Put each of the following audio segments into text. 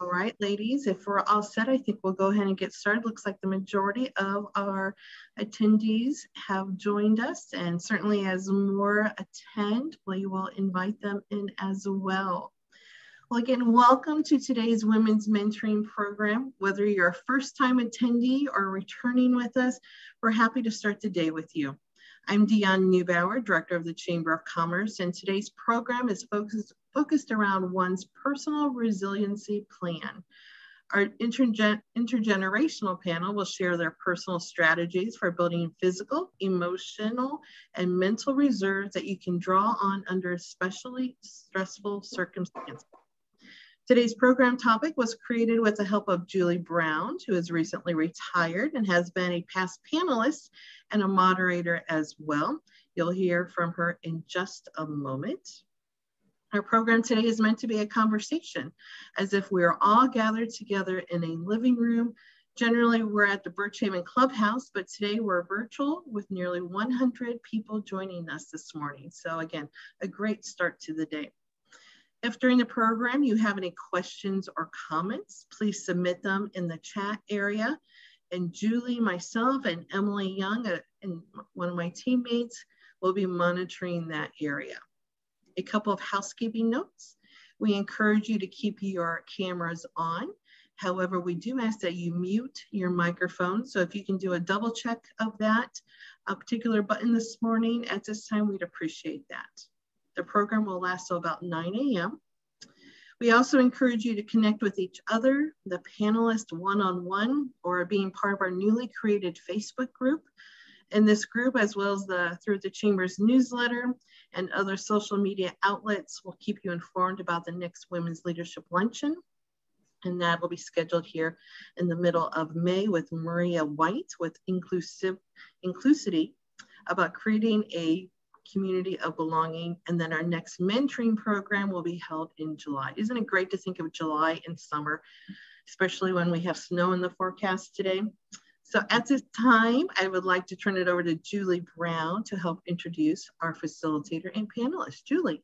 All right, ladies, if we're all set, I think we'll go ahead and get started. Looks like the majority of our attendees have joined us and certainly as more attend, we will invite them in as well. Well, again, welcome to today's Women's Mentoring Program. Whether you're a first time attendee or returning with us, we're happy to start the day with you. I'm Dion Neubauer, Director of the Chamber of Commerce, and today's program is focused, focused around one's personal resiliency plan. Our intergen intergenerational panel will share their personal strategies for building physical, emotional, and mental reserves that you can draw on under especially stressful circumstances. Today's program topic was created with the help of Julie Brown, who is recently retired and has been a past panelist and a moderator as well. You'll hear from her in just a moment. Our program today is meant to be a conversation, as if we are all gathered together in a living room. Generally, we're at the Birchaven Clubhouse, but today we're virtual with nearly 100 people joining us this morning. So again, a great start to the day. If during the program you have any questions or comments, please submit them in the chat area. And Julie, myself, and Emily Young, uh, and one of my teammates, will be monitoring that area. A couple of housekeeping notes. We encourage you to keep your cameras on. However, we do ask that you mute your microphone. So if you can do a double check of that a particular button this morning at this time, we'd appreciate that. The program will last till about 9 a.m. We also encourage you to connect with each other, the panelists one-on-one, -on -one, or being part of our newly created Facebook group. In this group, as well as the through the Chamber's newsletter and other social media outlets, will keep you informed about the next Women's Leadership Luncheon. And that will be scheduled here in the middle of May with Maria White with Inclusive Inclusivity about creating a community of belonging. And then our next mentoring program will be held in July. Isn't it great to think of July and summer, especially when we have snow in the forecast today? So at this time, I would like to turn it over to Julie Brown to help introduce our facilitator and panelist. Julie.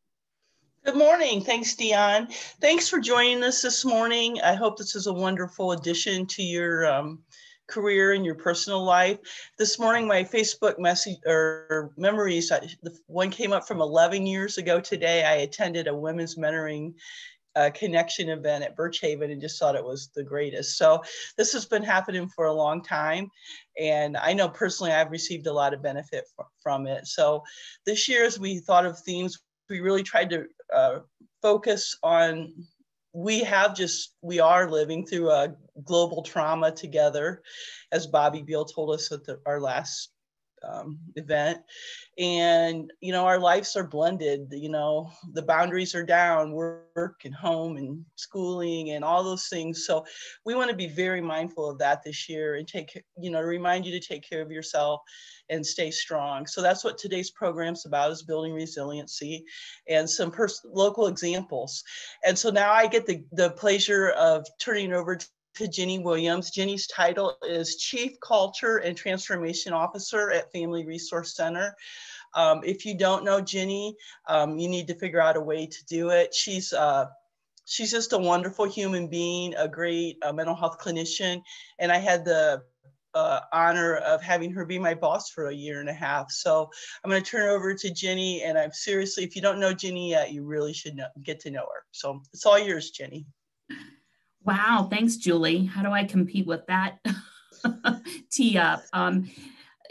Good morning. Thanks, Dion. Thanks for joining us this morning. I hope this is a wonderful addition to your um, career and your personal life. This morning, my Facebook message or memories, one came up from 11 years ago today. I attended a women's mentoring uh, connection event at Birchaven and just thought it was the greatest. So this has been happening for a long time. And I know personally I've received a lot of benefit from it. So this year, as we thought of themes, we really tried to uh, focus on we have just we are living through a global trauma together as bobby beal told us at the, our last um, event. And you know our lives are blended you know the boundaries are down work and home and schooling and all those things. So we want to be very mindful of that this year and take you know remind you to take care of yourself and stay strong. So that's what today's program is about is building resiliency and some pers- local examples. And so now i get the, the pleasure of turning over to to Ginny Williams. Ginny's title is Chief Culture and Transformation Officer at Family Resource Center. Um, if you don't know Ginny, um, you need to figure out a way to do it. She's uh, she's just a wonderful human being, a great uh, mental health clinician, and I had the uh, honor of having her be my boss for a year and a half. So I'm going to turn over to Ginny, and I'm seriously, if you don't know Ginny yet, you really should know, get to know her. So it's all yours, Ginny. Wow, thanks, Julie. How do I compete with that tee up? Um,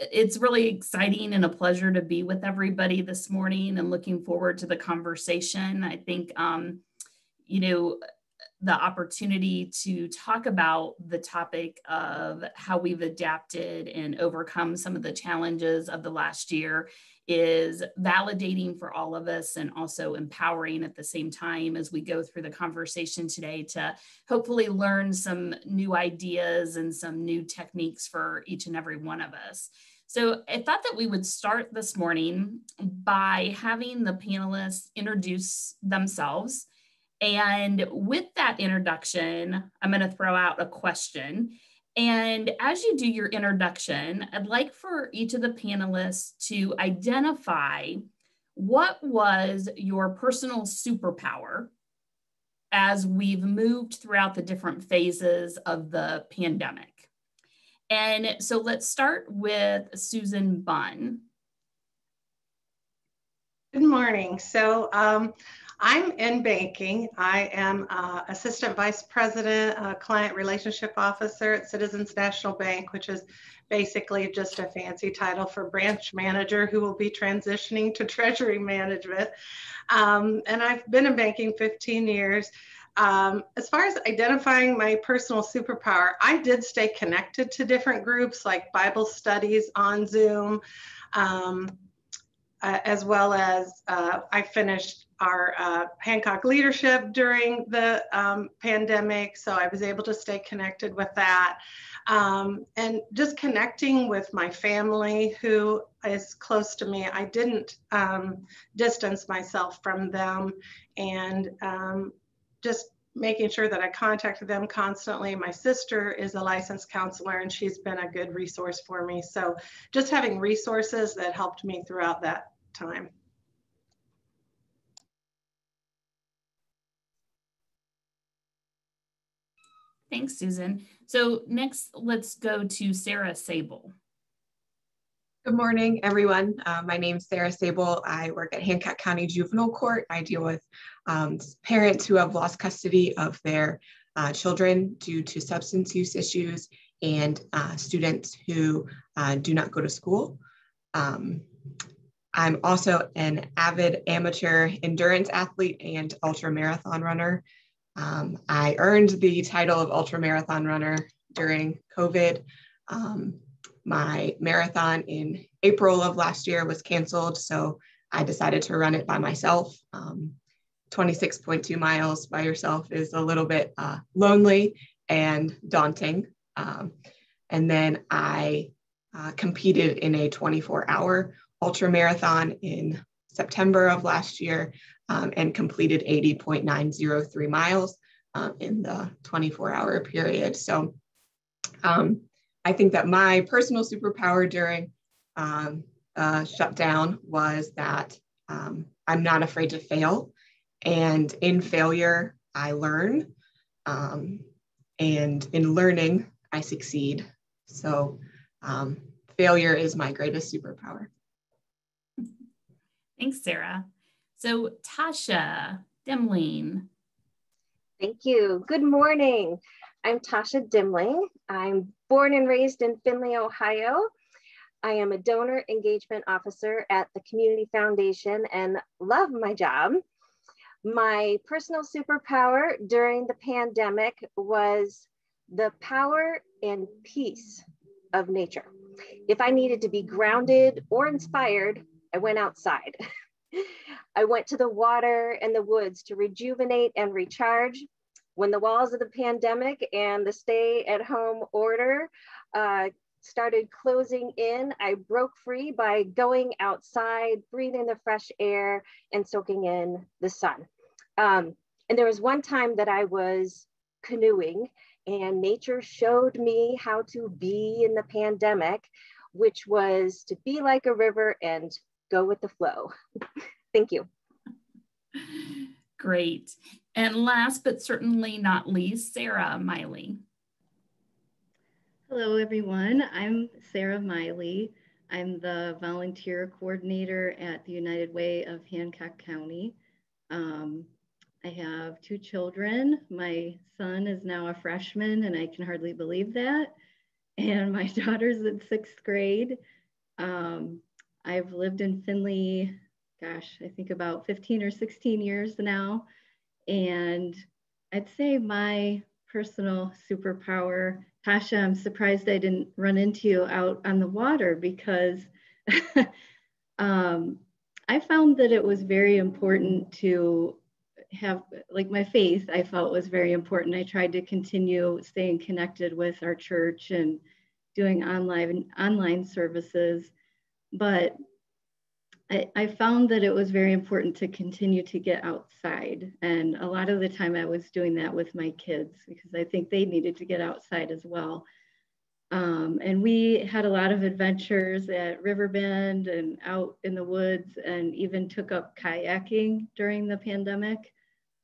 it's really exciting and a pleasure to be with everybody this morning and looking forward to the conversation. I think, um, you know, the opportunity to talk about the topic of how we've adapted and overcome some of the challenges of the last year is validating for all of us and also empowering at the same time as we go through the conversation today to hopefully learn some new ideas and some new techniques for each and every one of us. So I thought that we would start this morning by having the panelists introduce themselves. And with that introduction, I'm going to throw out a question. And as you do your introduction, I'd like for each of the panelists to identify what was your personal superpower as we've moved throughout the different phases of the pandemic. And so let's start with Susan Bunn. Good morning. So um, I'm in banking. I am uh, Assistant Vice President, uh, Client Relationship Officer at Citizens National Bank, which is basically just a fancy title for branch manager who will be transitioning to treasury management. Um, and I've been in banking 15 years. Um, as far as identifying my personal superpower, I did stay connected to different groups like Bible studies on Zoom, um, uh, as well as uh, I finished our uh, Hancock leadership during the um, pandemic. So I was able to stay connected with that. Um, and just connecting with my family who is close to me. I didn't um, distance myself from them and um, just making sure that I contacted them constantly. My sister is a licensed counselor and she's been a good resource for me. So just having resources that helped me throughout that time. Thanks, Susan. So next, let's go to Sarah Sabol. Good morning, everyone. Uh, my name is Sarah Sabol. I work at Hancock County Juvenile Court. I deal with um, parents who have lost custody of their uh, children due to substance use issues and uh, students who uh, do not go to school. Um, I'm also an avid amateur endurance athlete and ultra marathon runner. Um, I earned the title of ultra marathon runner during COVID. Um, my marathon in April of last year was canceled, so I decided to run it by myself. Um, 26.2 miles by yourself is a little bit uh, lonely and daunting. Um, and then I uh, competed in a 24 hour ultra marathon in September of last year um, and completed 80.903 miles um, in the 24 hour period. So um, I think that my personal superpower during uh, shutdown was that um, I'm not afraid to fail. And in failure, I learn. Um, and in learning, I succeed. So failure is my greatest superpower. Thanks, Sarah. So Tasha Dimling. Thank you. Good morning. I'm Tasha Dimling. I'm born and raised in Findlay, Ohio. I am a donor engagement officer at the Community Foundation and love my job. My personal superpower during the pandemic was the power and peace of nature. If I needed to be grounded or inspired, I went outside. I went to the water and the woods to rejuvenate and recharge. When the walls of the pandemic and the stay at home order uh, started closing in, I broke free by going outside, breathing the fresh air, and soaking in the sun. Um, and there was one time that I was canoeing, and nature showed me how to be in the pandemic, which was to be like a river and go with the flow. Thank you. Great. And last but certainly not least, Sarah Mayle. Hello, everyone. I'm Sarah Mayle. I'm the volunteer coordinator at the United Way of Hancock County. Um, I have two children. My son is now a freshman, and I can hardly believe that. And my daughter's in sixth grade. Um, I've lived in Findlay, gosh, I think about 15 or 16 years now. And I'd say my personal superpower, Tasha, I'm surprised I didn't run into you out on the water because um, I found that it was very important to have, like my faith, I felt was very important. I tried to continue staying connected with our church and doing online online services but I, I, found that it was very important to continue to get outside. And a lot of the time I was doing that with my kids because I think they needed to get outside as well. Um, and we had a lot of adventures at Riverbend and out in the woods and even took up kayaking during the pandemic.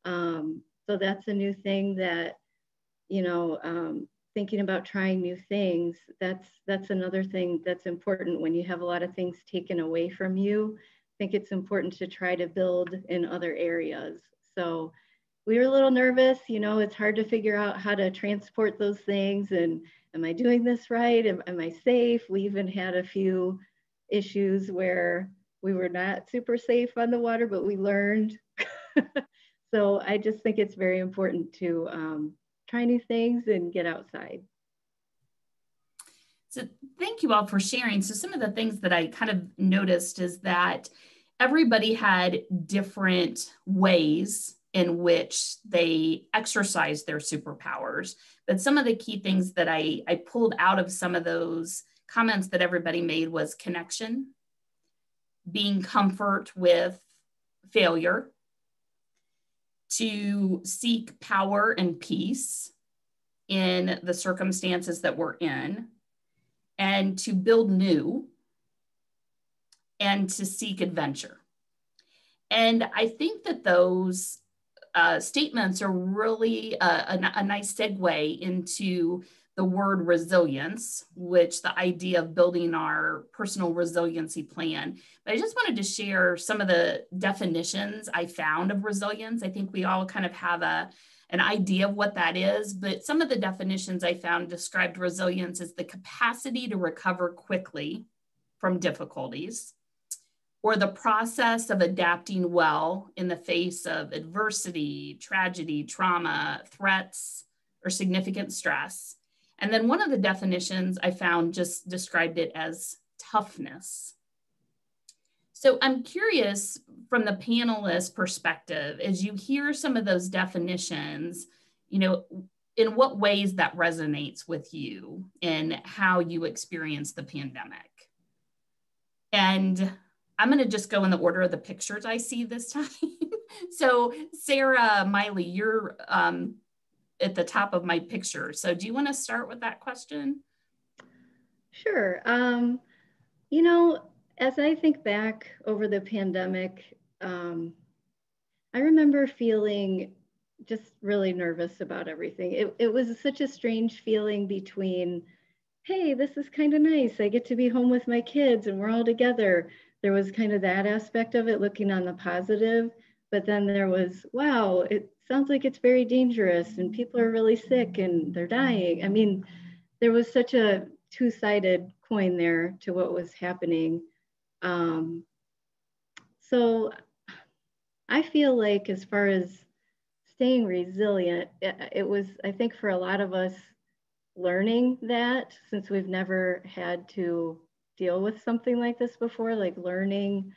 Um, So that's a new thing that, you know, um, thinking about trying new things, that's that's another thing that's important when you have a lot of things taken away from you. I think it's important to try to build in other areas. So we were a little nervous, you know, it's hard to figure out how to transport those things and am I doing this right? Am, am I safe? We even had a few issues where we were not super safe on the water, but we learned. so I just think it's very important to um, new things and get outside. So thank you all for sharing. So some of the things that I kind of noticed is that everybody had different ways in which they exercise their superpowers. But some of the key things that I, I pulled out of some of those comments that everybody made was connection, being comfort with failure, to seek power and peace in the circumstances that we're in, and to build new and to seek adventure. And I think that those uh, statements are really a, a, a nice segue into the word resilience, which the idea of building our personal resiliency plan. But I just wanted to share some of the definitions I found of resilience. I think we all kind of have a an idea of what that is, but some of the definitions I found described resilience as the capacity to recover quickly from difficulties or the process of adapting well in the face of adversity, tragedy, trauma, threats, or significant stress and then one of the definitions I found just described it as toughness. So I'm curious from the panelist perspective, as you hear some of those definitions, you know, in what ways that resonates with you and how you experience the pandemic. And I'm going to just go in the order of the pictures I see this time. so, Sarah Mayle, you're um, at the top of my picture. So do you want to start with that question? Sure. Um, you know, as I think back over the pandemic, um, I remember feeling just really nervous about everything. It, it was such a strange feeling between, hey, this is kind of nice. I get to be home with my kids and we're all together. There was kind of that aspect of it, looking on the positive. But then there was, wow, it, sounds like it's very dangerous and people are really sick and they're dying. I mean, there was such a two sided coin there to what was happening. Um, so I feel like, as far as staying resilient, it, it was, I think, for a lot of us, learning that since we've never had to deal with something like this before, like learning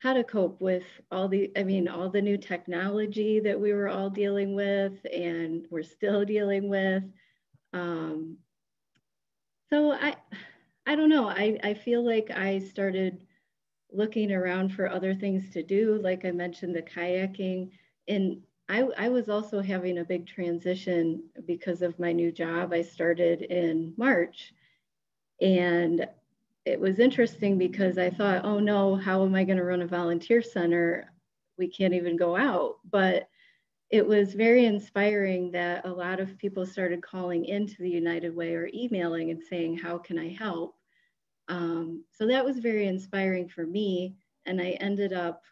how to cope with all the i mean all the new technology that we were all dealing with and we're still dealing with. Um, so i i don't know. I i feel like i started looking around for other things to do. Like i mentioned the kayaking. And I, I was also having a big transition because of my new job. I started in March. And it was interesting because I thought, oh no, how am I going to run a volunteer center? We can't even go out. But it was very inspiring that a lot of people started calling into the United Way or emailing and saying, how can I help? Um, so that was very inspiring for me. And I ended up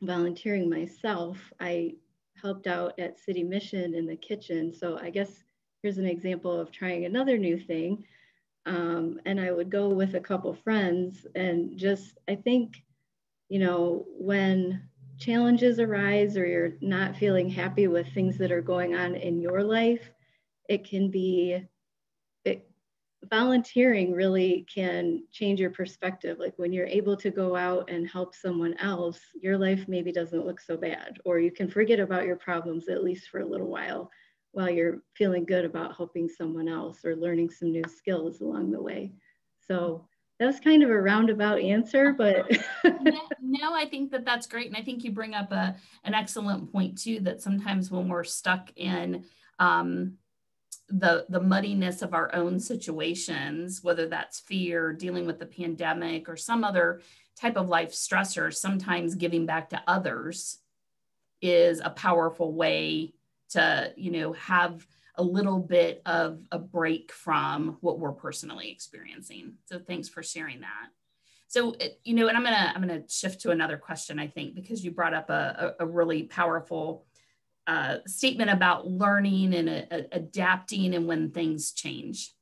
volunteering myself. I helped out at City Mission in the kitchen. So I guess here's an example of trying another new thing. Um, and I would go with a couple friends and just, I think, you know, when challenges arise or you're not feeling happy with things that are going on in your life, it can be, it, volunteering really can change your perspective. Like when you're able to go out and help someone else, your life maybe doesn't look so bad, or you can forget about your problems at least for a little while while you're feeling good about helping someone else or learning some new skills along the way. So that was kind of a roundabout answer, but no, I think that that's great, and I think you bring up a an excellent point too. That sometimes when we're stuck in um, the the muddiness of our own situations, whether that's fear, dealing with the pandemic, or some other type of life stressor, sometimes giving back to others is a powerful way to, you know, have a little bit of a break from what we're personally experiencing. So thanks for sharing that. So, you know, and I'm gonna I'm gonna shift to another question. I think because you brought up a, a, really powerful uh, statement about learning and a, a, adapting and when things change.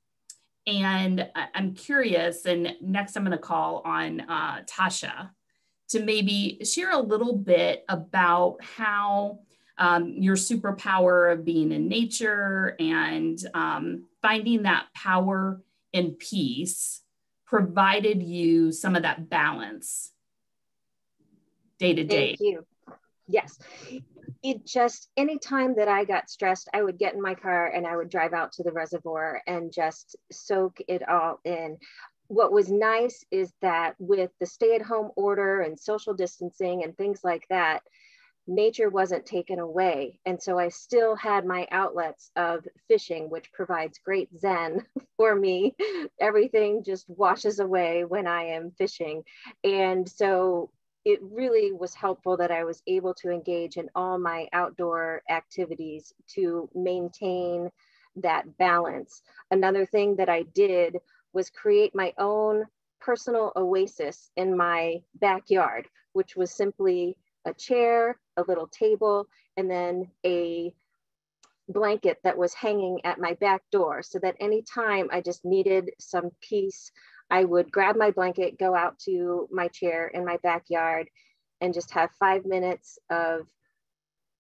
And I'm curious, and next I'm going to call on uh, Tasha to maybe share a little bit about how um, your superpower of being in nature and um, finding that power and peace provided you some of that balance day to day. Thank you. Yes. It just anytime that I got stressed, I would get in my car and I would drive out to the reservoir and just soak it all in. What was nice is that with the stay at home order and social distancing and things like that, nature wasn't taken away. And so I still had my outlets of fishing, which provides great zen for me. Everything just washes away when I am fishing. And so it really was helpful that I was able to engage in all my outdoor activities to maintain that balance. Another thing that I did was create my own personal oasis in my backyard, which was simply a chair, a little table, and then a blanket that was hanging at my back door so that anytime I just needed some peace, I would grab my blanket, go out to my chair in my backyard, and just have five minutes of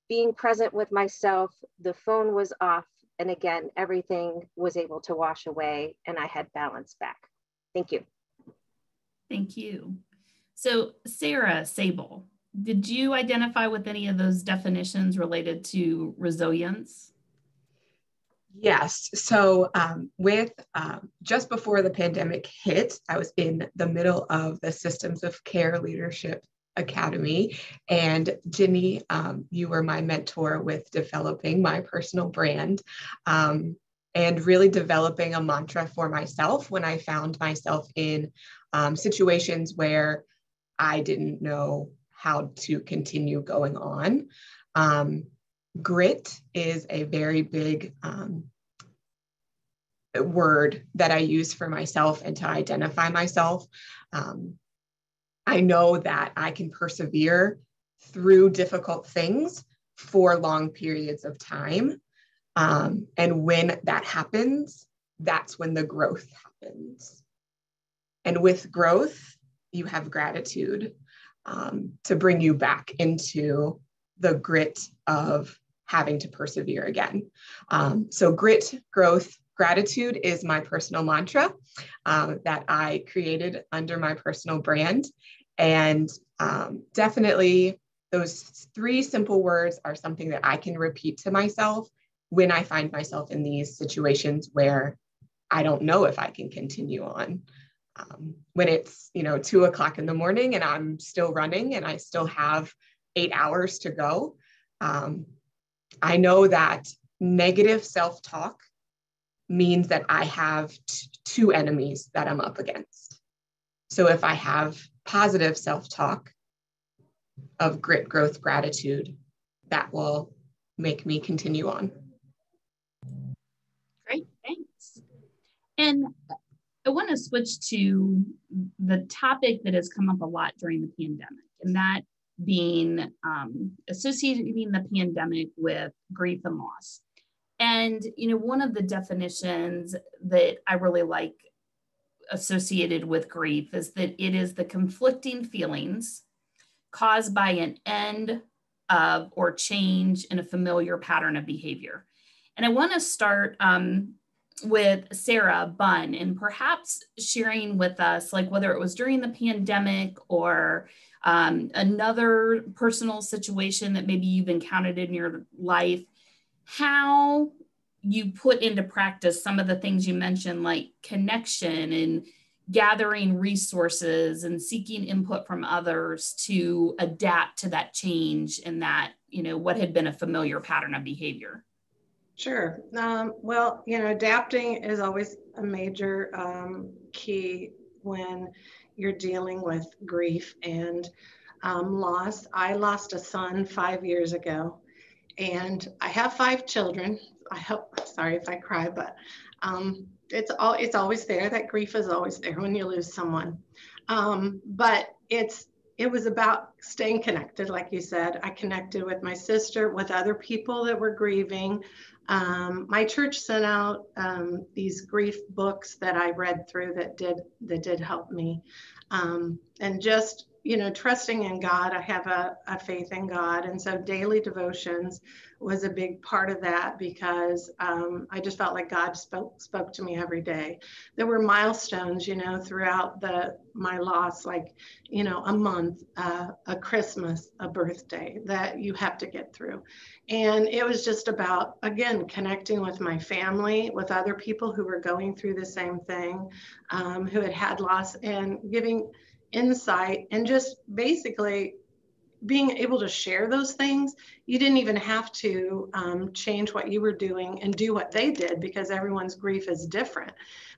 being present with myself. The phone was off. And again, everything was able to wash away and I had balance back. Thank you. Thank you. So, Sarah Sabol, did you identify with any of those definitions related to resilience? Yes. So, um, with um, just before the pandemic hit, I was in the middle of the Systems of Care Leadership Academy. And Ginny, um, you were my mentor with developing my personal brand um, and really developing a mantra for myself when I found myself in um, situations where I didn't know how to continue going on. Um, grit is a very big um, word that I use for myself and to identify myself. Um, I know that I can persevere through difficult things for long periods of time. Um, and when that happens, that's when the growth happens. And with growth, you have gratitude um, to bring you back into the grit of having to persevere again. Um, so, grit, growth, gratitude is my personal mantra um, that I created under my personal brand. And um, definitely, those three simple words are something that I can repeat to myself when I find myself in these situations where I don't know if I can continue on um, when it's you know two o'clock in the morning and i'm still running and i still have eight hours to go um, i know that negative self-talk means that i have t- two enemies that i'm up against. So if i have positive self-talk of grit growth gratitude that will make me continue on. Great thanks. And I want to switch to the topic that has come up a lot during the pandemic, and that being um, associating the pandemic with grief and loss. And you know, one of the definitions that I really like associated with grief is that it is the conflicting feelings caused by an end of or change in a familiar pattern of behavior. And I want to start um, with Sarah Bunn and perhaps sharing with us, like whether it was during the pandemic or um, another personal situation that maybe you've encountered in your life, how you put into practice some of the things you mentioned, like connection and gathering resources and seeking input from others to adapt to that change and that, you know, what had been a familiar pattern of behavior. Sure. Um, well, you know, adapting is always a major um, key when you're dealing with grief. And um, loss. I lost a son five years ago, and I have five children. I hope. Sorry if I cry, but um, it's all it's always there. That grief is always there when you lose someone. Um, but it's it was about staying connected, like you said. I connected with my sister, with other people that were grieving. Um, my church sent out um, these grief books that I read through that did that did help me, um, and just you know trusting in God. I have a, a faith in God, and so daily devotions was a big part of that because um, I just felt like God spoke spoke to me every day. There were milestones, you know, throughout the my loss, like you know, a month, uh, a Christmas, a birthday that you have to get through, and it was just about again connecting with my family, with other people who were going through the same thing, um, who had had loss, and giving insight and just basically being able to share those things, you didn't even have to um, change what you were doing and do what they did because everyone's grief is different.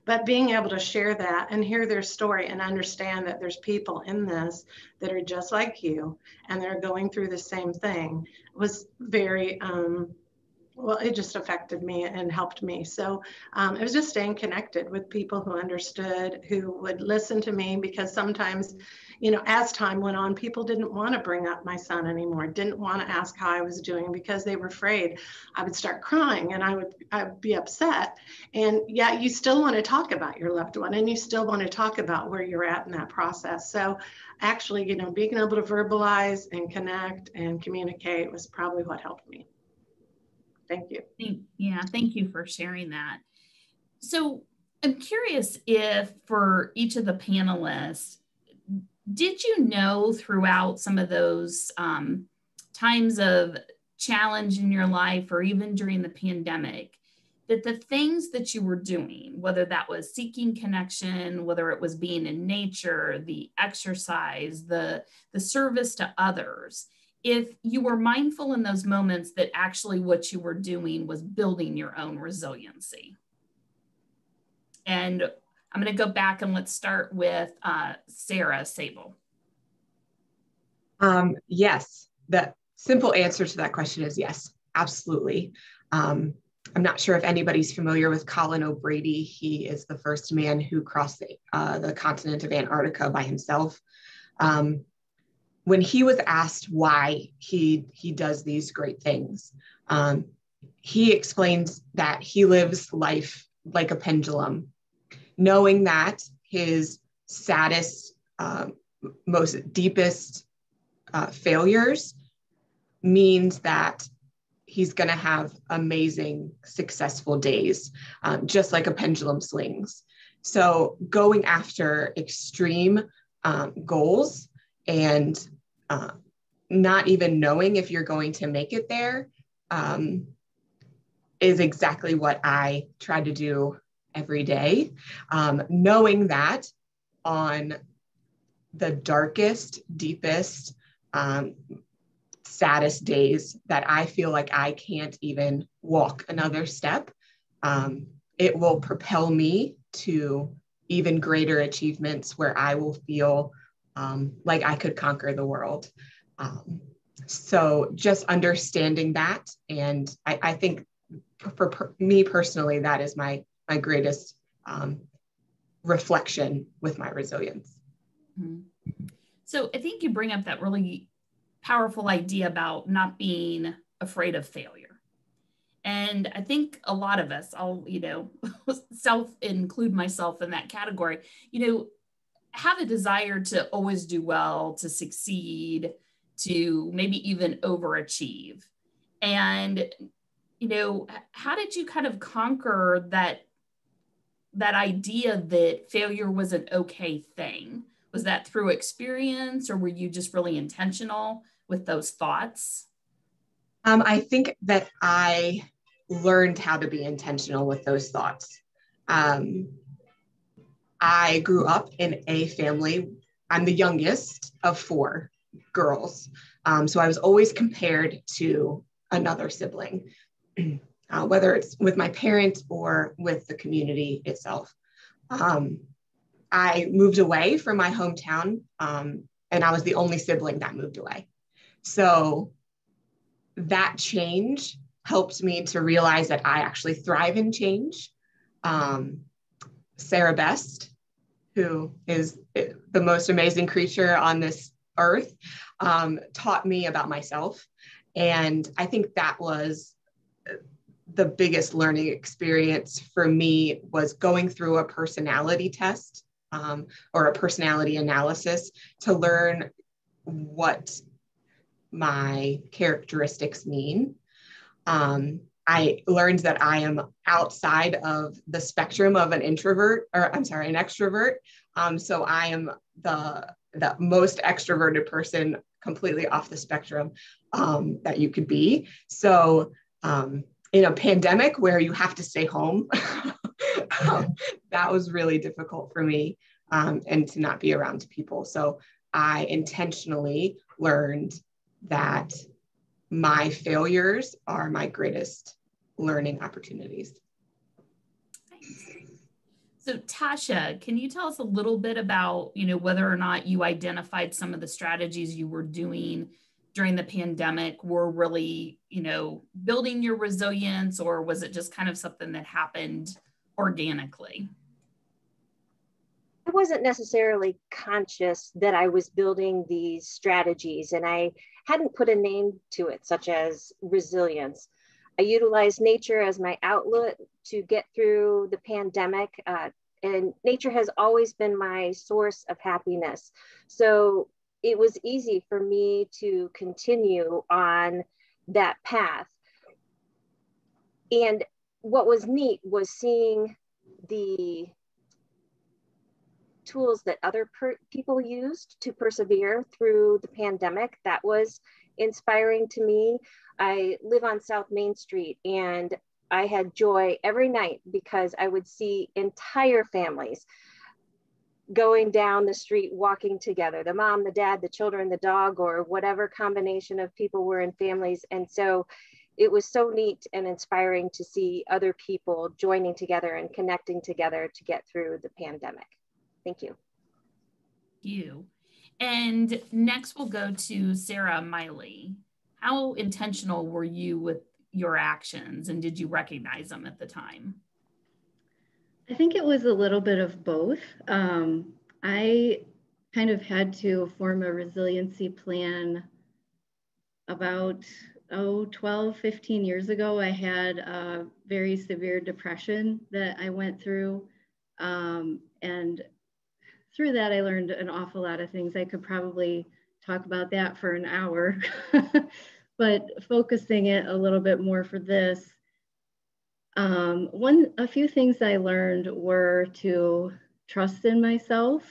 But being able to share that and hear their story and understand that there's people in this that are just like you and they're going through the same thing was very um, well, it just affected me and helped me. So um, it was just staying connected with people who understood, who would listen to me, because sometimes, you know, as time went on, people didn't want to bring up my son anymore, didn't want to ask how I was doing because they were afraid I would start crying and I would I'd be upset. And yet you still want to talk about your loved one and you still want to talk about where you're at in that process. So actually, you know, being able to verbalize and connect and communicate was probably what helped me. Thank you. Yeah, thank you for sharing that. So I'm curious if for each of the panelists, did you know throughout some of those um, times of challenge in your life or even during the pandemic that the things that you were doing, whether that was seeking connection, whether it was being in nature, the exercise, the, the service to others, if you were mindful in those moments that actually what you were doing was building your own resiliency. And I'm going to go back and let's start with uh, Sarah Sabol. Um, yes, the simple answer to that question is yes, absolutely. Um, I'm not sure if anybody's familiar with Colin O'Brady. He is the first man who crossed the, uh, the continent of Antarctica by himself. Um, when he was asked why he he does these great things, um, he explains that he lives life like a pendulum, knowing that his saddest, uh, most deepest uh, failures means that he's going to have amazing, successful days, um, just like a pendulum swings. So, going after extreme um, goals and uh, not even knowing if you're going to make it there um, is exactly what I tried to do every day. Um, knowing that on the darkest, deepest, um, saddest days that I feel like I can't even walk another step, um, it will propel me to even greater achievements where I will feel um, like I could conquer the world. Um, so just understanding that, and I, I think for, for, me personally, that is my my greatest um, reflection with my resilience. Mm-hmm. So I think you bring up that really powerful idea about not being afraid of failure. And I think a lot of us, I'll, you know, self include myself in that category, you know, have a desire to always do well, to succeed, to maybe even overachieve. And you know, how did you kind of conquer that that idea that failure was an okay thing? Was that through experience or were you just really intentional with those thoughts? Um, I think that I learned how to be intentional with those thoughts. Um, I grew up in a family. I'm the youngest of four girls. Um, so I was always compared to another sibling, uh, whether it's with my parents or with the community itself. Um, I moved away from my hometown um, and I was the only sibling that moved away. So that change helped me to realize that I actually thrive in change. Um, Sarah Best, who is the most amazing creature on this earth, um, taught me about myself. And I think that was the biggest learning experience for me was going through a personality test um, or a personality analysis to learn what my characteristics mean. Um, I learned that I am outside of the spectrum of an introvert, or I'm sorry, an extrovert. Um, so I am the the most extroverted person completely off the spectrum um, that you could be. So um, in a pandemic where you have to stay home, um, that was really difficult for me um, and to not be around people. So I intentionally learned that my failures are my greatest learning opportunities. So Tasha, can you tell us a little bit about, you know, whether or not you identified some of the strategies you were doing during the pandemic were really, you know, building your resilience or was it just kind of something that happened organically? I wasn't necessarily conscious that I was building these strategies and I hadn't put a name to it, such as resilience. I utilized nature as my outlet to get through the pandemic. Uh, and nature has always been my source of happiness. So it was easy for me to continue on that path. And what was neat was seeing the tools that other people used to persevere through the pandemic. That was inspiring to me. I live on South Main Street and I had joy every night because I would see entire families going down the street walking together the mom the dad the children the dog or whatever combination of people were in families. And so it was so neat and inspiring to see other people joining together and connecting together to get through the pandemic. Thank you. You. And next we'll go to sarah Mayle. How intentional were you with your actions and did you recognize them at the time I think it was a little bit of both. Um, I kind of had to form a resiliency plan about oh 12 15 years ago. I had a very severe depression that i went through. Um, and through that i learned an awful lot of things. I could probably talk about that for an hour. But focusing it a little bit more for this um, one, a few things I learned were to trust in myself.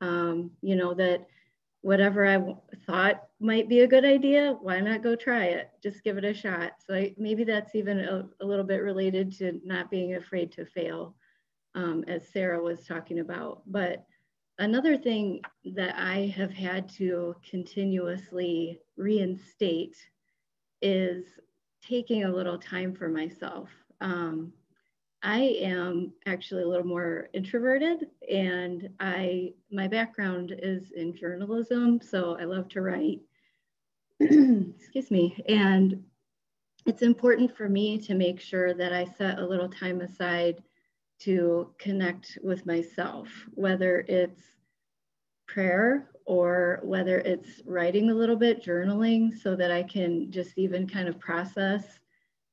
Um, you know that whatever I thought might be a good idea, why not go try it? Just give it a shot. So I, maybe that's even a, a, little bit related to not being afraid to fail, um, as Sarah was talking about. But another thing that I have had to continuously reinstate is taking a little time for myself. Um, I am actually a little more introverted and I my background is in journalism, so I love to write. Excuse me. And it's important for me to make sure that I set a little time aside to connect with myself, whether it's prayer or whether it's writing a little bit, journaling, so that I can just even kind of process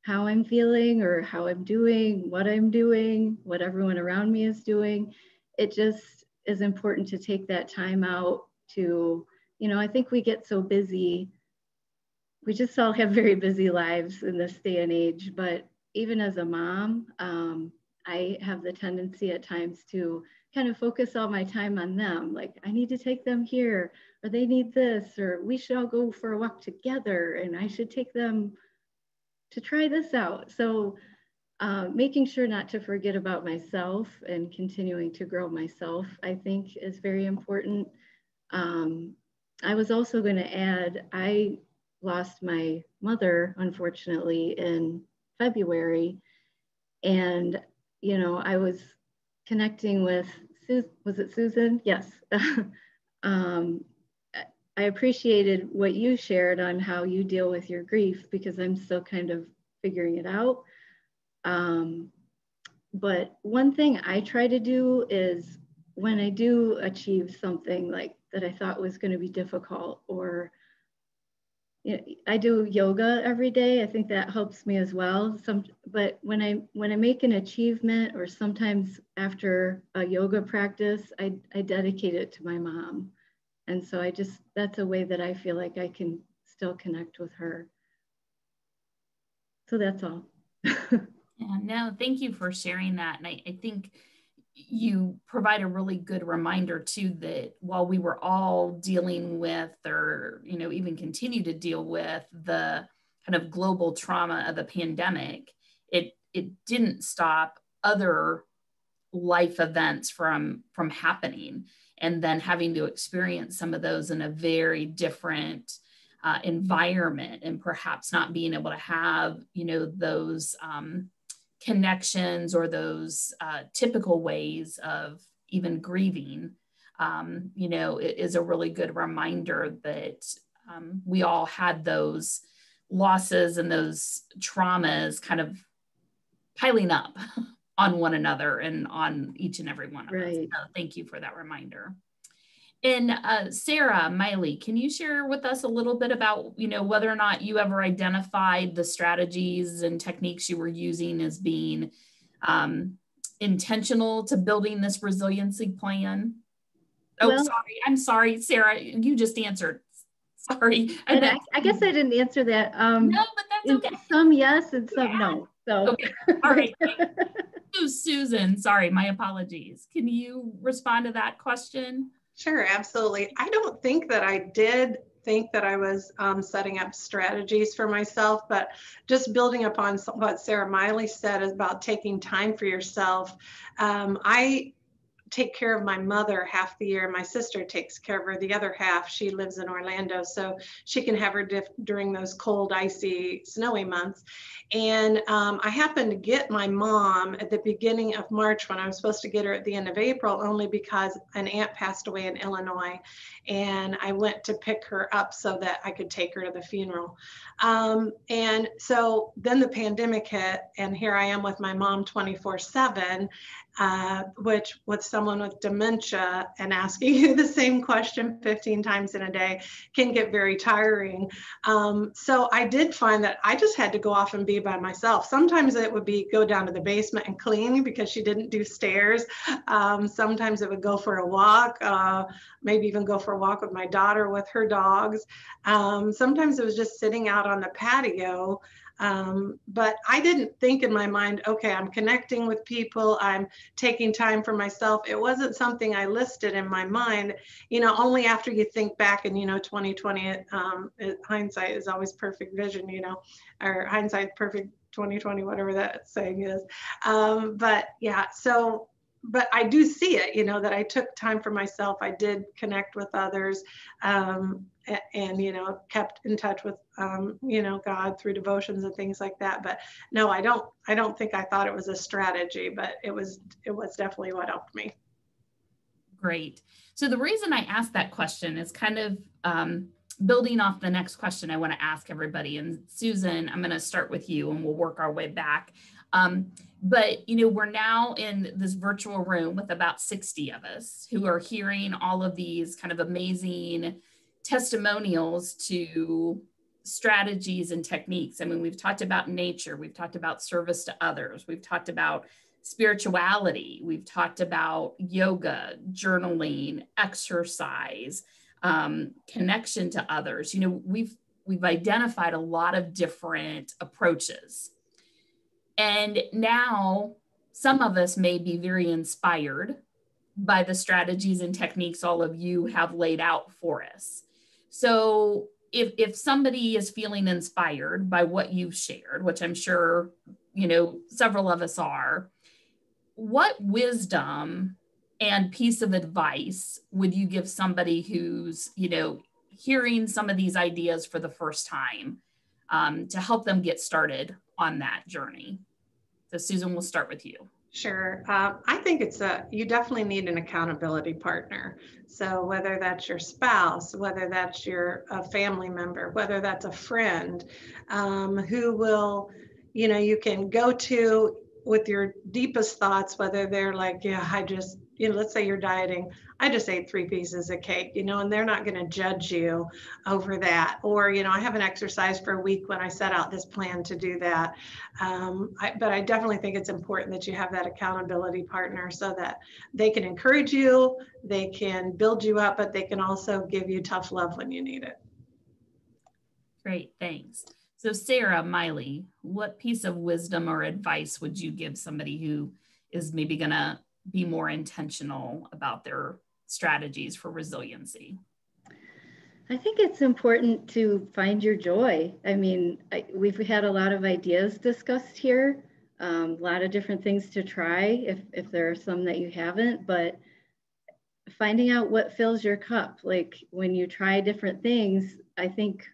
how I'm feeling or how I'm doing, what I'm doing, what everyone around me is doing. It just is important to take that time out to, you know, I think we get so busy. We just all have very busy lives in this day and age. But even as a mom, um, I have the tendency at times to kind of focus all my time on them. Like, I need to take them here, or they need this, or we should all go for a walk together, and I should take them to try this out. So uh, making sure not to forget about myself and continuing to grow myself, I think is very important. Um, I was also going to add, I lost my mother, unfortunately, in February. And, you know, I was connecting with, Su was it Susan? Yes. um, I appreciated what you shared on how you deal with your grief because I'm still kind of figuring it out. Um, but one thing I try to do is when I do achieve something like that I thought was going to be difficult or you know, I do yoga every day. I think that helps me as well. Some, but when I when I make an achievement, or sometimes after a yoga practice, I, I dedicate it to my mom, and so I just that's a way that I feel like I can still connect with her. So that's all. yeah, no, thank you for sharing that, and I, I think you provide a really good reminder too that while we were all dealing with or you know even continue to deal with the kind of global trauma of the pandemic it it didn't stop other life events from from happening and then having to experience some of those in a very different uh, environment and perhaps not being able to have you know those um, connections or those uh, typical ways of even grieving, um, you know, it is a really good reminder that um, we all had those losses and those traumas kind of piling up on one another and on each and every one of right. us. So thank you for that reminder. And uh, Sarah Mayle, can you share with us a little bit about, you know, whether or not you ever identified the strategies and techniques you were using as being um, intentional to building this resiliency plan? Oh, well, sorry. I'm sorry, Sarah. You just answered. Sorry. I, I, guess I didn't answer that. Um, no, but that's okay. Some yes and some yeah. no. So. Okay. All right. Susan, sorry, my apologies. Can you respond to that question? Sure, absolutely. I don't think that I did think that I was um, setting up strategies for myself, but just building upon what Sarah Mayle said about taking time for yourself. Um, I take care of my mother half the year. My sister takes care of her the other half. She lives in Orlando, so she can have her dif- during those cold, icy, snowy months. And um, I happened to get my mom at the beginning of March when I was supposed to get her at the end of April, only because an aunt passed away in Illinois. And I went to pick her up so that I could take her to the funeral. Um, and so then the pandemic hit, and here I am with my mom 24 7 uh, which with someone with dementia and asking you the same question 15 times in a day can get very tiring. Um, so I did find that I just had to go off and be by myself. Sometimes it would be go down to the basement and clean because she didn't do stairs. Um, sometimes it would go for a walk, uh, maybe even go for a walk with my daughter with her dogs. Um, sometimes it was just sitting out on the patio. Um, but I didn't think in my mind, okay, I'm connecting with people, I'm taking time for myself. It wasn't something I listed in my mind, you know, only after you think back and, you know, 2020, um, hindsight is always perfect vision, you know, or hindsight perfect 2020, whatever that saying is. Um, but yeah, so but I do see it, you know, that I took time for myself. I did connect with others. Um, and you know kept in touch with um, you know god through devotions and things like that. But no i don't i don't think i thought it was a strategy but it was it was definitely what helped me. Great. So the reason i asked that question is kind of um, building off the next question i want to ask everybody. And susan i'm going to start with you and we'll work our way back. Um, but you know we're now in this virtual room with about 60 of us who are hearing all of these kind of amazing testimonials to strategies and techniques. I mean, we've talked about nature, we've talked about service to others, we've talked about spirituality, we've talked about yoga, journaling, exercise, um, connection to others. You know, we've we've identified a lot of different approaches. And now some of us may be very inspired by the strategies and techniques all of you have laid out for us. So if if somebody is feeling inspired by what you've shared, which I'm sure you know several of us are, what wisdom and piece of advice would you give somebody who's you know hearing some of these ideas for the first time um, to help them get started on that journey? So Susan, we'll start with you. Sure. Uh, I think it's a, you definitely need an accountability partner. So whether that's your spouse, whether that's your a family member, whether that's a friend um, who will, you know, you can go to with your deepest thoughts, whether they're like, yeah, I just, you know, let's say you're dieting, I just ate three pieces of cake, you know, and they're not going to judge you over that. Or, you know, I haven't exercised for a week when I set out this plan to do that. Um, I, but I definitely think it's important that you have that accountability partner so that they can encourage you, they can build you up, but they can also give you tough love when you need it. Great, thanks. So, Sarah Mayle, what piece of wisdom or advice would you give somebody who is maybe going to be more intentional about their strategies for resiliency? I think it's important to find your joy. I mean, I, we've had a lot of ideas discussed here, um, a lot of different things to try if, if there are some that you haven't, but finding out what fills your cup. Like when you try different things, I think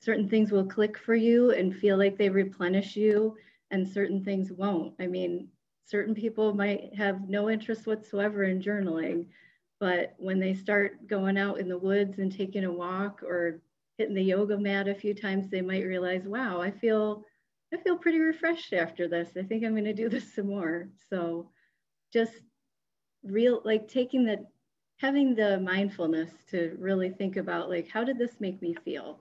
certain things will click for you and feel like they replenish you and certain things won't. I mean, certain people might have no interest whatsoever in journaling, but when they start going out in the woods and taking a walk or hitting the yoga mat a few times, they might realize, wow, I feel I feel pretty refreshed after this. I think I'm going to do this some more. So just real like taking the having the mindfulness to really think about like how did this make me feel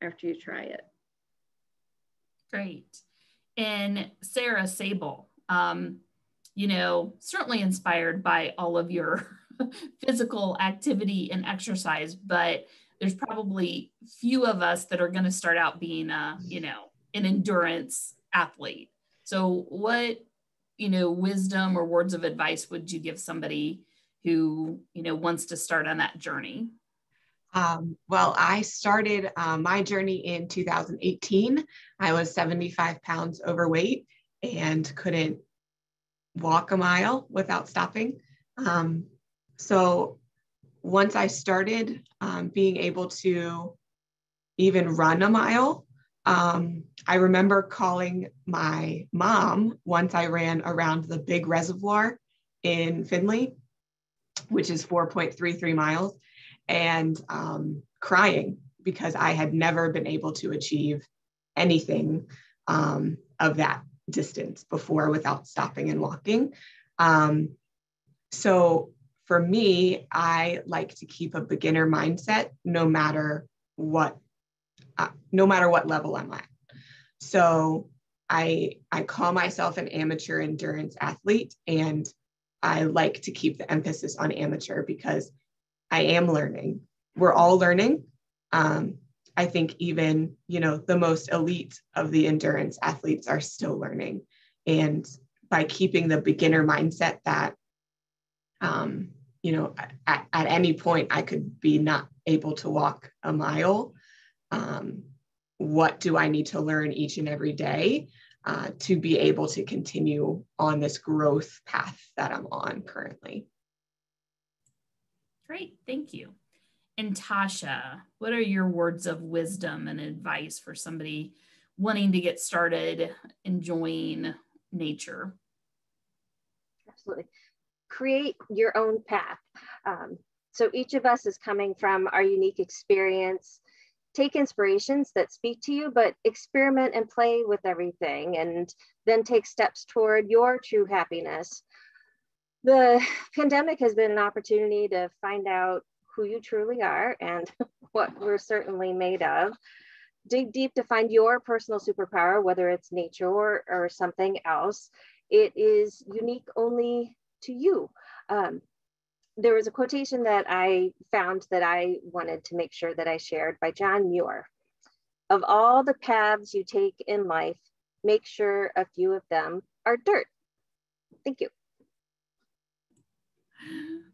after you try it. Great. And Sarah Sabol, um, you know, certainly inspired by all of your physical activity and exercise, but there's probably few of us that are going to start out being a, you know, an endurance athlete. So what, you know, wisdom or words of advice would you give somebody who, you know, wants to start on that journey? Um, well, I started uh, my journey in 2018. I was 75 pounds overweight and couldn't walk a mile without stopping. Um, so once I started um, being able to even run a mile, um, I remember calling my mom once I ran around the big reservoir in Findlay, which is 4.33 miles and um, crying because I had never been able to achieve anything um, of that distance before without stopping and walking. Um, so for me, I like to keep a beginner mindset no matter what, uh, no matter what level I'm at. So I I call myself an amateur endurance athlete, and I like to keep the emphasis on amateur because I am learning. We're all learning. Um, I think even, you know, the most elite of the endurance athletes are still learning. And by keeping the beginner mindset that, um, you know, at, at any point I could be not able to walk a mile. Um, what do I need to learn each and every day uh, to be able to continue on this growth path that I'm on currently? Great, thank you. And Tasha, what are your words of wisdom and advice for somebody wanting to get started enjoying nature? Absolutely. Create your own path. Um, so each of us is coming from our unique experience. Take inspirations that speak to you, but experiment and play with everything and then take steps toward your true happiness the pandemic has been an opportunity to find out who you truly are and what we're certainly made of. Dig deep to find your personal superpower, whether it's nature or, or something else. It is unique only to you. Um, there was a quotation that I found that I wanted to make sure that I shared by John Muir. Of all the paths you take in life, make sure a few of them are dirt. Thank you.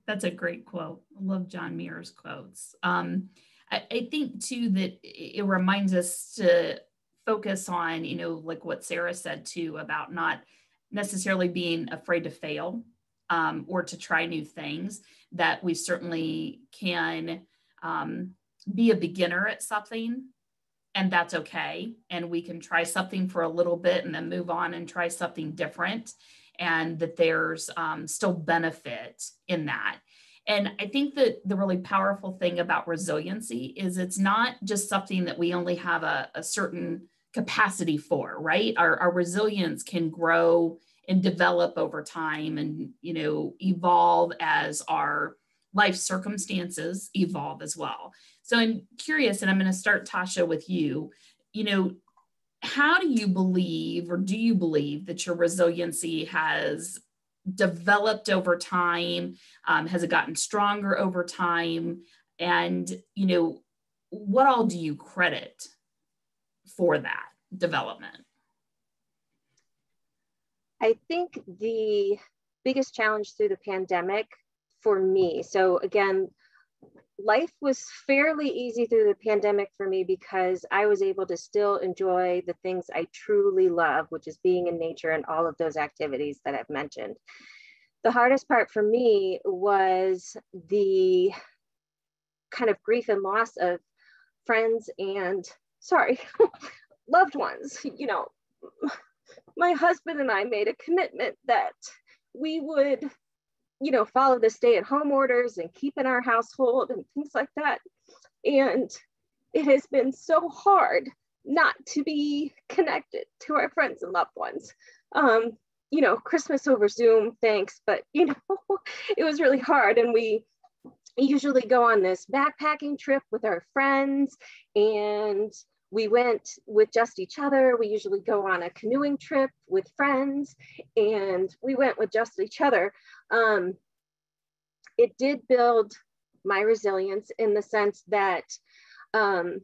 That's a great quote. I love John Muir's quotes. Um, I, I think too that it reminds us to focus on, you know, like what Sarah said too about not necessarily being afraid to fail um, or to try new things, that we certainly can um, be a beginner at something and that's okay. And we can try something for a little bit and then move on and try something different and that there's um, still benefit in that. And I think that the really powerful thing about resiliency is it's not just something that we only have a, a certain capacity for, right? Our, our resilience can grow and develop over time and, you know, evolve as our life circumstances evolve as well. So I'm curious, and I'm going to start, Tasha, with you. You know, how do you believe, or do you believe that your resiliency has developed over time? Um, has it gotten stronger over time? And, you know, what all do you credit for that development? I think the biggest challenge through the pandemic for me, so again, life was fairly easy through the pandemic for me because I was able to still enjoy the things I truly love, which is being in nature and all of those activities that I've mentioned. The hardest part for me was the kind of grief and loss of friends and, sorry, loved ones. You know, my husband and I made a commitment that we would you know, follow the stay at home orders and keep in our household and things like that. And it has been so hard not to be connected to our friends and loved ones. Um, you know, Christmas over Zoom, thanks, but you know, it was really hard. And we usually go on this backpacking trip with our friends and we went with just each other. We usually go on a canoeing trip with friends, and we went with just each other. Um, it did build my resilience in the sense that um,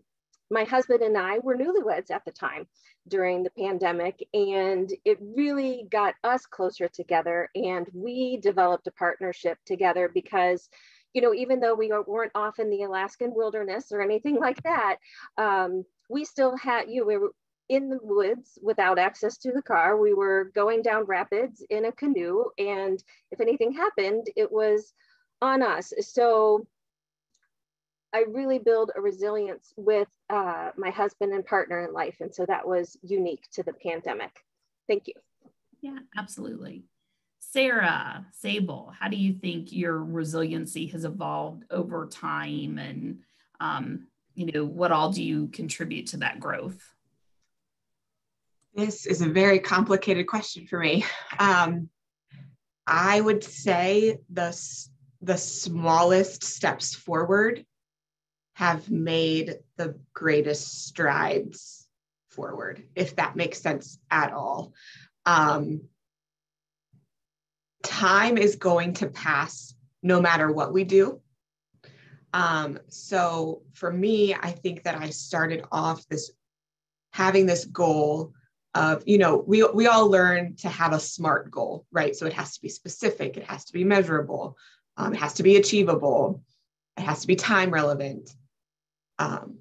my husband and I were newlyweds at the time during the pandemic, and it really got us closer together. And we developed a partnership together because you know, even though we weren't off in the Alaskan wilderness or anything like that, um, we still had you. we were in the woods without access to the car. We were going down rapids in a canoe, and if anything happened, it was on us. So I really build a resilience with uh, my husband and partner in life. And so that was unique to the pandemic. Thank you. Yeah, absolutely. Sarah Sabol, how do you think your resiliency has evolved over time and um, you know, what all do you contribute to that growth? This is a very complicated question for me. Um, I would say the, the smallest steps forward have made the greatest strides forward, if that makes sense at all. Um, time is going to pass no matter what we do. Um, so for me, I think that I started off this having this goal of, you know, we, we all learn to have a SMART goal, right? So it has to be specific, it has to be measurable, um, it has to be achievable, it has to be time relevant. Um,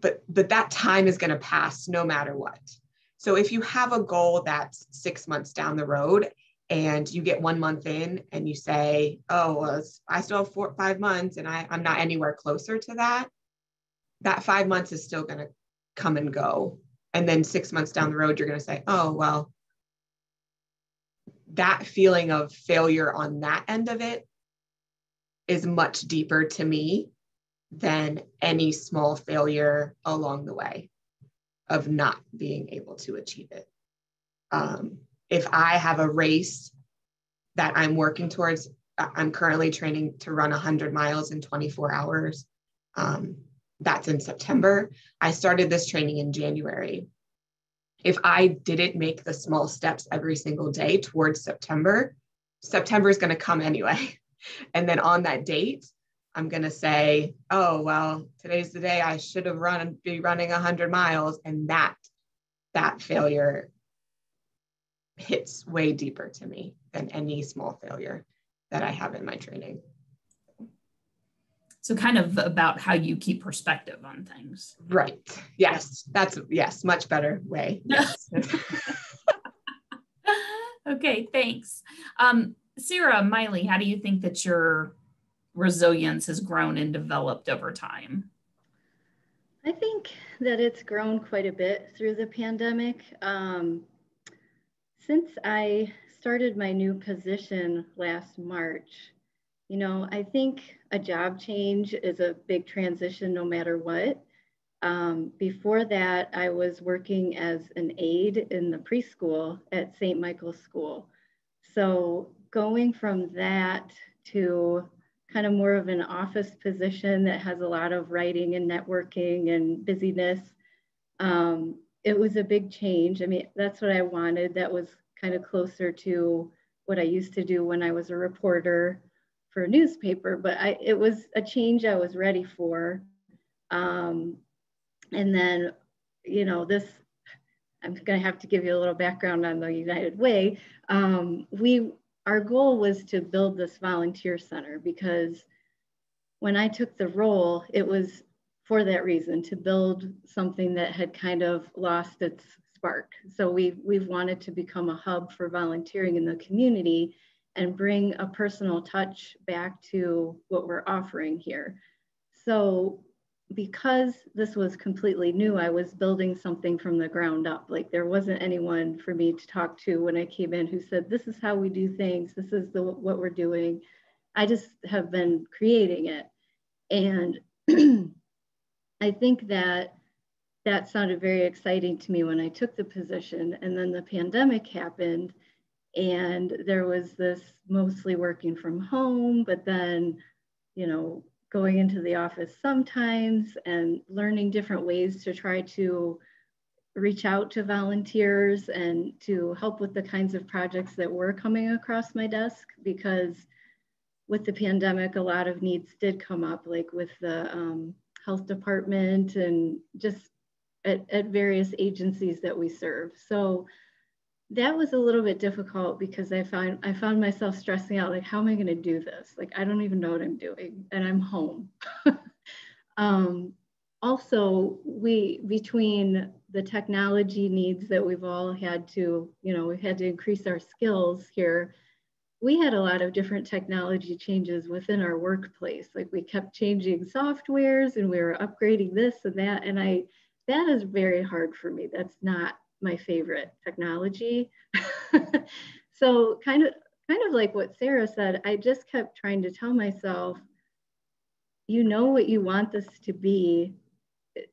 but but that time is going to pass no matter what. So if you have a goal that's six months down the road and you get one month in and you say, oh, well, I still have four, five months and I, I'm not anywhere closer to that, that five months is still going to come and go. And then six months down the road, you're going to say, oh, well, that feeling of failure on that end of it is much deeper to me than any small failure along the way of not being able to achieve it. Um, if I have a race that I'm working towards, I'm currently training to run 100 miles in 24 hours. Um, that's in September. I started this training in January. If I didn't make the small steps every single day towards September, September is going to come anyway. And then on that date, I'm going to say, oh, well, today's the day I should have run, and be running 100 miles. And that, that failure hits way deeper to me than any small failure that I have in my training. So kind of about how you keep perspective on things. Right. Yes. That's yes, much better way. Yes. okay, thanks. Um, Sarah Mayle, how do you think that your resilience has grown and developed over time? I think that it's grown quite a bit through the pandemic. Um, since I started my new position last March, you know, I think a job change is a big transition no matter what. Um, before that, I was working as an aide in the preschool at St. Michael's School. So going from that to kind of more of an office position that has a lot of writing and networking and busyness, um, it was a big change. I mean, that's what I wanted. That was kind of closer to what I used to do when I was a reporter for a newspaper, but I, it was a change I was ready for. Um, and then, you know, this, I'm going to have to give you a little background on the United Way. Um, we, our goal was to build this volunteer center because when I took the role, it was for that reason to build something that had kind of lost its spark. So we've, we've wanted to become a hub for volunteering in the community and bring a personal touch back to what we're offering here. So because this was completely new, I was building something from the ground up. Like there wasn't anyone for me to talk to when I came in who said, this is how we do things. This is the, what we're doing. I just have been creating it. And I think that that sounded very exciting to me when I took the position. And then the pandemic happened and there was this mostly working from home, but then, you know, going into the office sometimes and learning different ways to try to reach out to volunteers and to help with the kinds of projects that were coming across my desk because with the pandemic, a lot of needs did come up, like with the um, health department and just at, at various agencies that we serve. So that was a little bit difficult because I found I found myself stressing out like how am I going to do this? Like I don't even know what I'm doing and I'm home. um, also, we between the technology needs that we've all had to, you know, we've had to increase our skills here. We had a lot of different technology changes within our workplace. Like we kept changing softwares and we were upgrading this and that. And I that is very hard for me. That's not my favorite technology. so kind of kind of like what Sarah said, I just kept trying to tell myself, you know what you want this to be,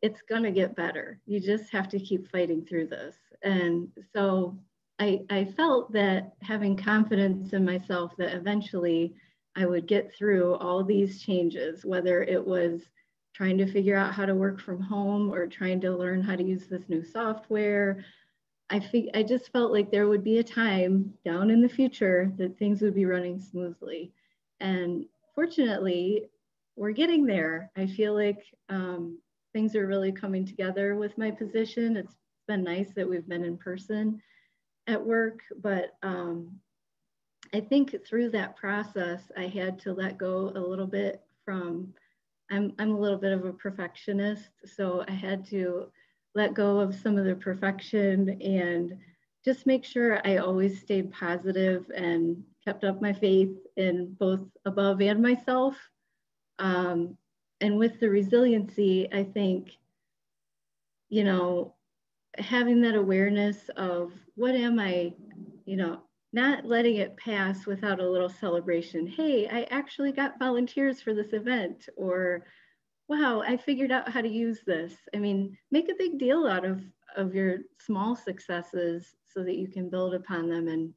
it's going to get better. You just have to keep fighting through this. And so I, I felt that having confidence in myself that eventually I would get through all these changes, whether it was trying to figure out how to work from home or trying to learn how to use this new software I think I just felt like there would be a time down in the future that things would be running smoothly. And fortunately, we're getting there. I feel like um, things are really coming together with my position. It's been nice that we've been in person at work, but um, I think through that process, I had to let go a little bit from, I'm, I'm a little bit of a perfectionist. So I had to let go of some of the perfection and just make sure I always stayed positive and kept up my faith in both above and myself. Um, and with the resiliency, I think, you know, having that awareness of what am I, you know, not letting it pass without a little celebration. Hey, I actually got volunteers for this event, or wow, I figured out how to use this. I mean, make a big deal out of, of your small successes so that you can build upon them and,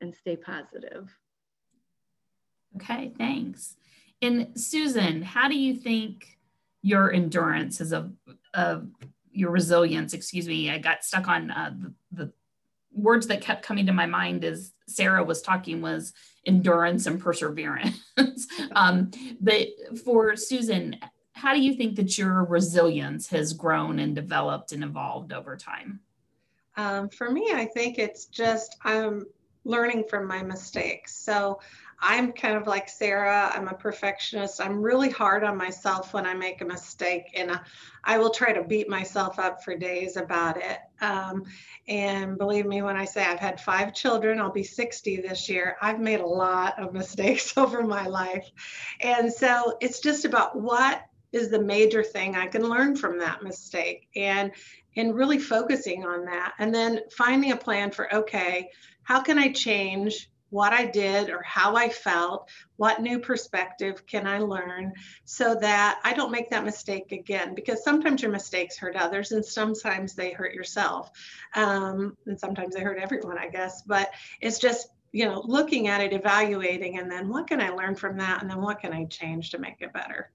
and stay positive. Okay, thanks. And Susan, how do you think your endurance is a, a your resilience, excuse me, I got stuck on uh, the, the words that kept coming to my mind as Sarah was talking was endurance and perseverance. um, but for Susan, how do you think that your resilience has grown and developed and evolved over time? Um, for me, I think it's just I'm learning from my mistakes. So I'm kind of like Sarah. I'm a perfectionist. I'm really hard on myself when I make a mistake, and I will try to beat myself up for days about it. Um, and believe me when I say I've had five children, I'll be 60 this year. I've made a lot of mistakes over my life. And so it's just about what is the major thing I can learn from that mistake? And and really focusing on that and then finding a plan for okay, how can I change what I did or how I felt, what new perspective can I learn so that I don't make that mistake again. Because sometimes your mistakes hurt others and sometimes they hurt yourself. Um, and sometimes they hurt everyone, I guess. But it's just, you know, looking at it, evaluating, and then what can I learn from that? And then what can I change to make it better?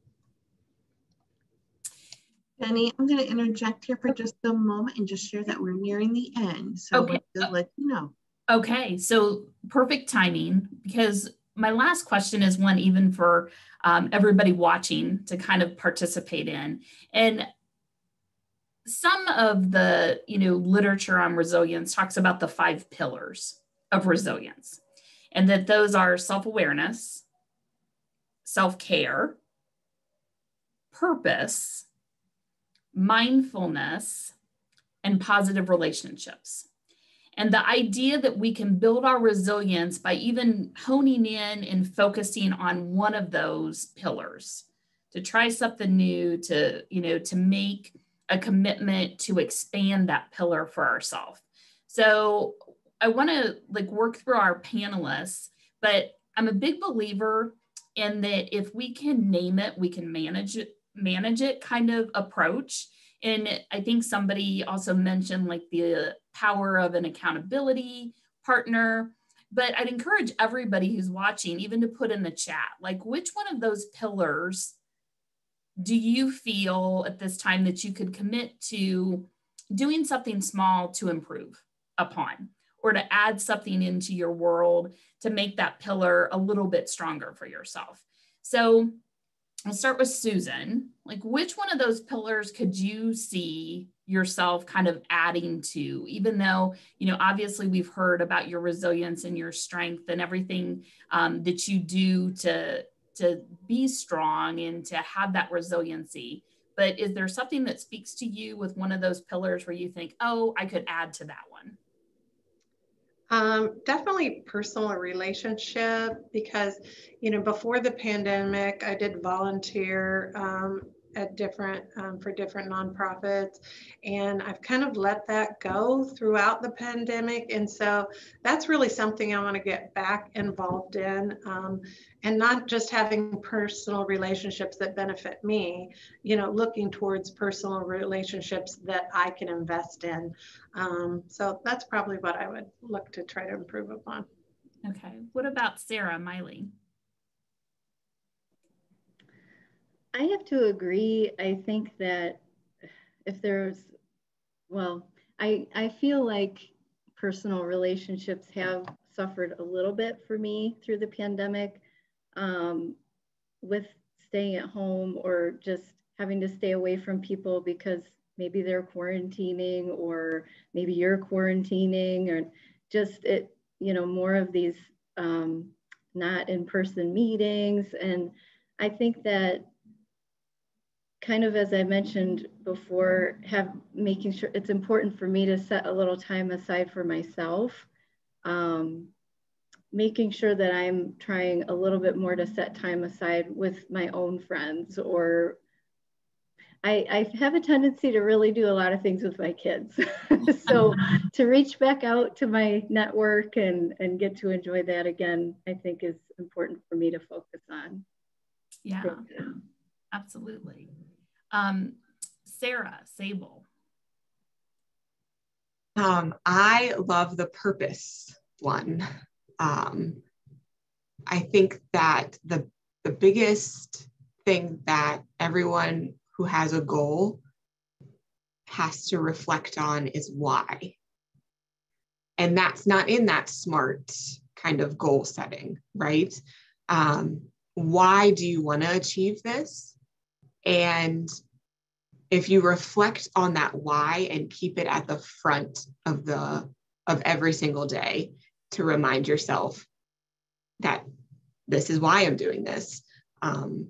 Ginny, I'm going to interject here for just a moment and just share that we're nearing the end. So okay. let you know. Okay, so perfect timing because my last question is one even for um, everybody watching to kind of participate in. And some of the you know literature on resilience talks about the five pillars of resilience, and that those are self-awareness, self-care, purpose, mindfulness, and positive relationships. And the idea that we can build our resilience by even honing in and focusing on one of those pillars to try something new, to, you know, to make a commitment to expand that pillar for ourselves. So I want to like work through our panelists, but I'm a big believer in that if we can name it, we can manage it, manage it kind of approach. And I think somebody also mentioned like the power of an accountability partner. But I'd encourage everybody who's watching, even to put in the chat, like which one of those pillars do you feel at this time that you could commit to doing something small to improve upon or to add something into your world to make that pillar a little bit stronger for yourself? So I'll start with Susan. Like, which one of those pillars could you see yourself kind of adding to, even though, you know, obviously we've heard about your resilience and your strength and everything um, that you do to, to be strong and to have that resiliency. But is there something that speaks to you with one of those pillars where you think, oh, I could add to that one? Um, definitely personal relationship because, you know, before the pandemic, I did volunteer um, at different um, for different nonprofits. And i've kind of let that go throughout the pandemic. And so that's really something i want to get back involved in um, and not just having personal relationships that benefit me you know looking towards personal relationships that i can invest in. Um, so that's probably what i would look to try to improve upon. Okay. What about sarah Mayle I have to agree. I think that if there's, well, I, I feel like personal relationships have suffered a little bit for me through the pandemic um, with staying at home or just having to stay away from people because maybe they're quarantining or maybe you're quarantining or just it, you know, more of these um, not in person meetings. And I think that kind of as I mentioned before, have making sure it's important for me to set a little time aside for myself. Um, making sure that I'm trying a little bit more to set time aside with my own friends or I, I have a tendency to really do a lot of things with my kids. so to reach back out to my network and, and get to enjoy that again, I think is important for me to focus on. Yeah, absolutely. Um, Sarah Sabol. Um, I love the purpose one. Um, I think that the the biggest thing that everyone who has a goal has to reflect on is why. And that's not in that smart kind of goal setting, right? Um, why do you want to achieve this? And if you reflect on that why and keep it at the front of the of every single day to remind yourself that this is why I'm doing this. Um,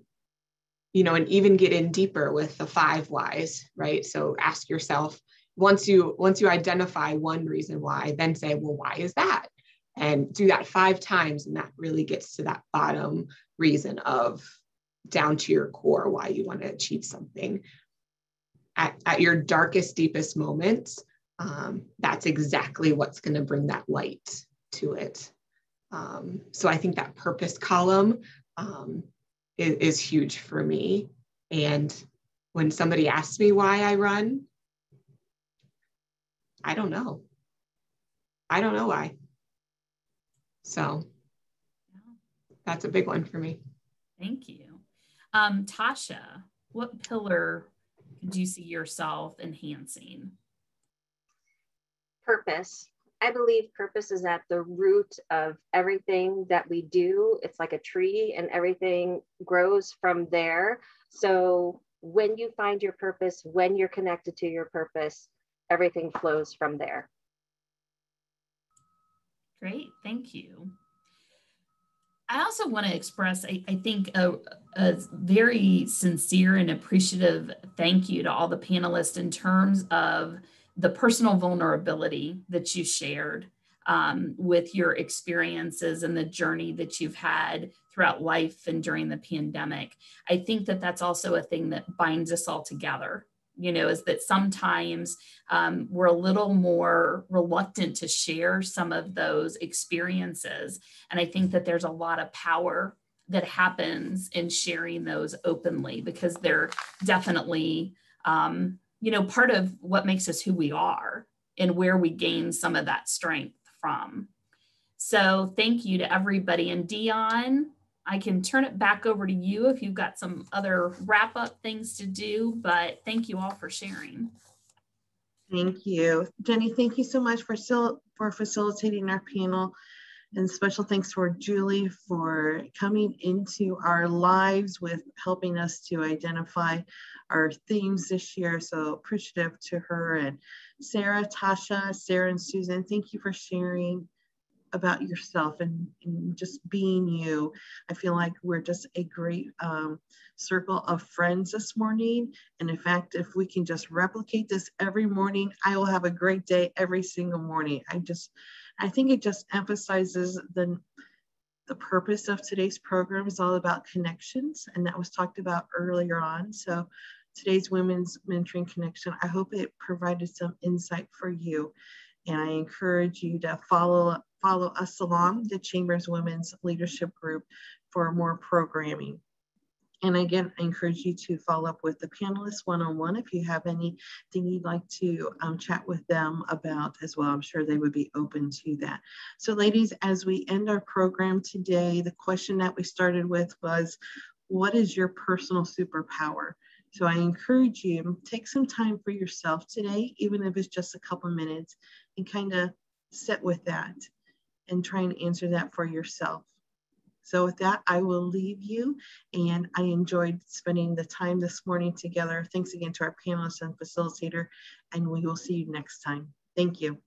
you know, and even get in deeper with the five whys, right? So ask yourself once you once you identify one reason why, then say, well, why is that? And do that five times, and that really gets to that bottom reason of down to your core why you want to achieve something. At, at your darkest, deepest moments, um, that's exactly what's going to bring that light to it. Um, so I think that purpose column um, is, is huge for me. And when somebody asks me why I run, I don't know. I don't know why. So that's a big one for me. Thank you. Um, Tasha, what pillar do you see yourself enhancing? Purpose. I believe purpose is at the root of everything that we do. It's like a tree and everything grows from there. So when you find your purpose, when you're connected to your purpose, everything flows from there. Great, thank you. I also want to express, I, I think, a, a, very sincere and appreciative thank you to all the panelists in terms of the personal vulnerability that you shared um, with your experiences and the journey that you've had throughout life and during the pandemic. I think that that's also a thing that binds us all together you know, is that sometimes um, we're a little more reluctant to share some of those experiences. And I think that there's a lot of power that happens in sharing those openly because they're definitely, um, you know, part of what makes us who we are and where we gain some of that strength from. So thank you to everybody. And Dion, I can turn it back over to you if you've got some other wrap up things to do, but thank you all for sharing. Thank you. Ginny, thank you so much for, for facilitating our panel. And special thanks for Julie for coming into our lives with helping us to identify our themes this year. So appreciative to her and Sarah, Tasha, Sarah, and Susan. Thank you for sharing about yourself and, and, just being you. I feel like we're just a great um, circle of friends this morning. And in fact, if we can just replicate this every morning, I will have a great day every single morning. I just, I think it just emphasizes the, the purpose of today's program is all about connections. And that was talked about earlier on. So today's Women's Mentoring Connection, I hope it provided some insight for you. And I encourage you to follow follow us along, the Chamber's Women's Leadership Group, for more programming. And again, I encourage you to follow up with the panelists one-on-one if you have anything you'd like to um, chat with them about as well. I'm sure they would be open to that. So ladies, as we end our program today, the question that we started with was, what is your personal superpower? So I encourage you, take some time for yourself today, even if it's just a couple minutes, and kind of sit with that and try and answer that for yourself. So with that, I will leave you and I enjoyed spending the time this morning together. Thanks again to our panelists and facilitator and we will see you next time. Thank you.